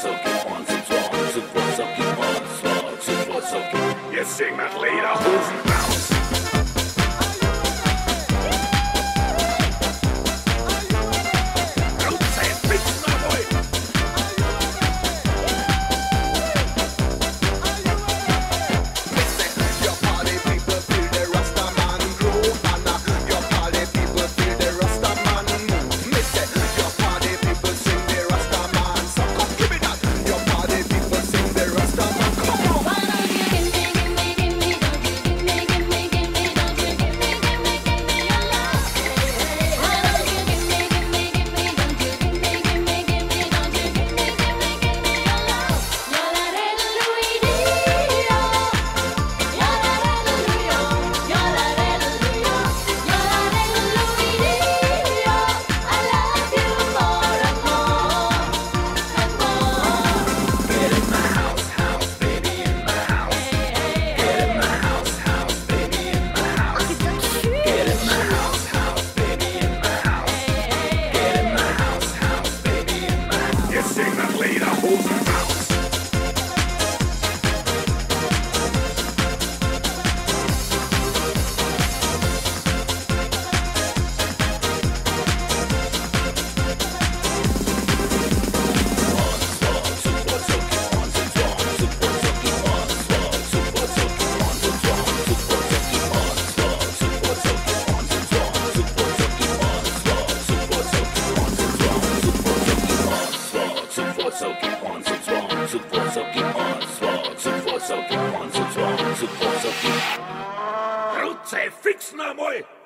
sucking, on some songs, super sucking, on slugs, super sucking. Jetzt sing mit Lederhosen. soaking on, so strong, super soaking on, strong, super soaking on, so strong, super soaking. Route fix na moj!